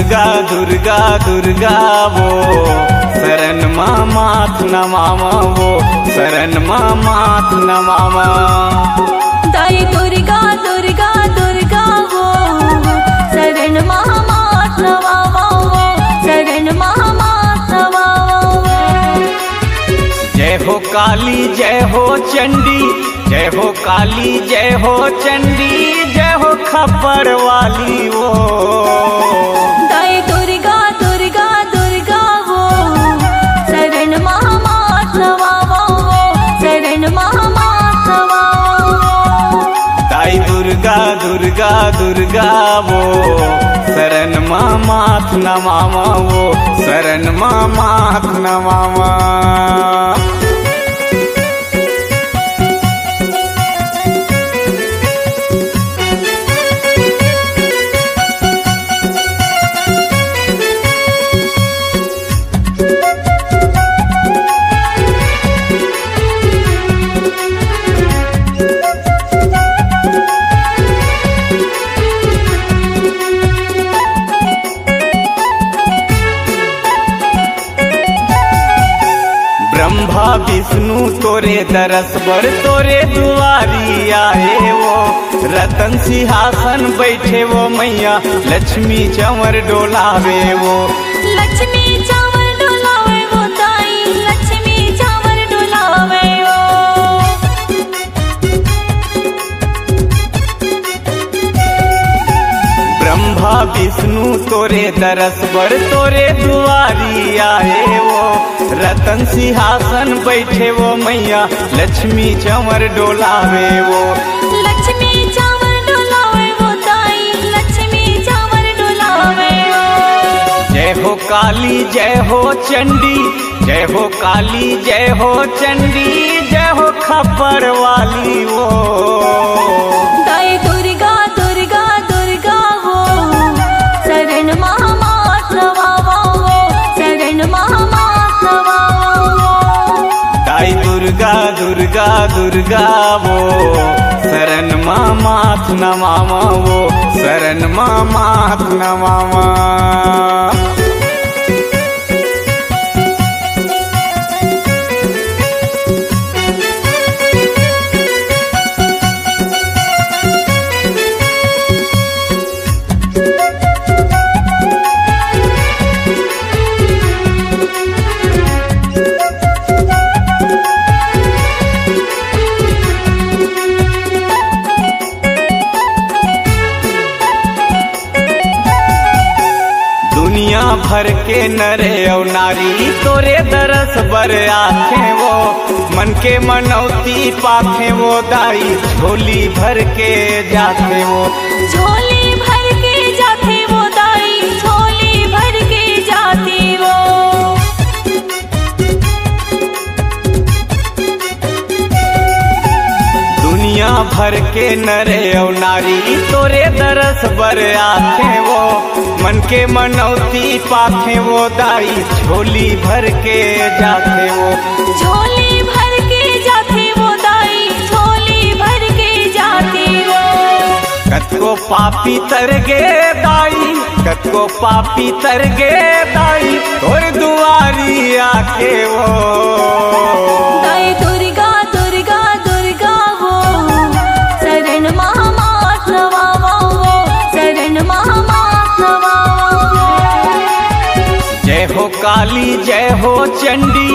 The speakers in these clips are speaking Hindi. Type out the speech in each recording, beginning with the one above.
दुर्गा दुर्गा दुर्गा वो। शरण माथ नमामा वो। शरण माथ नमामा दाई दुर्गा दुर्गा दुर्गा वो। शरण महामात नवावा वो। शरण महामात नवावा जय हो काली जय हो चंडी। जय हो काली जय हो चंडी। जय हो खबर वाली वो। दुर्गा दुर्गा वो। शरण माथ नमामा वो। शरण माथ नमामा विष्णु, तोरे दरस बर, तोरे दुआरी आए वो। रतन सिंहासन बैठे वो मैया, लक्ष्मी चंवर डोलावे वो। लक्ष्मी विष्णु तोरे दरस बर तोरे दुआरी आए वो। रतन सिंहासन बैठे वो मैया लक्ष्मी चंवर डोलावे वो। लक्ष्मी चावर डुलावे वो लक्ष्मी चावर डुलावे जय हो काली जय हो चंडी जय हो काली जय हो चंडी जय हो खबर वाली वो। दुर्गा दुर्गा दुर्गा वो। शरण माथ नमामा वो। शरण माथ नमामा दुनिया भर के नरे और नारी। तोरे दरस बर आखे वो, मन के मनौती पाखे वो, दाई, झोली भर के जाते वो। झोली भर भर के नरे और नारी तोरे दरस बर आखे वो मन के मनौती पाखे वो दाई। झोली भर के जाते वो। झोली भर के जाते वो दाई। झोली भर के जाती वो। कतको पापी तर गे दाई कतको पापी तर गे दाई। और दुआरी आके वो। काली जय हो चंडी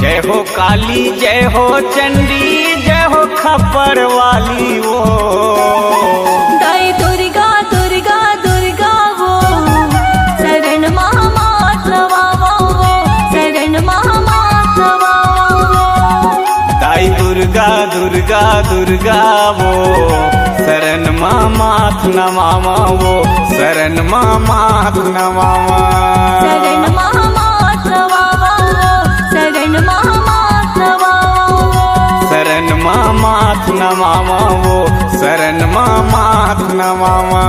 जय हो काली जय हो चंडी जय हो खबर वाली वो। दाई दुर्गा दुर्गा दुर्गा वो शरण नवावा वो शरण वो। ताई दुर्गा दुर्गा दुर्गा वो शरण माथ नमामा वो शरण माथ नमामा शरण वो शरण मा नवावा वो शरण नमामा वो शरण माथ नमामा